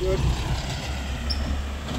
good.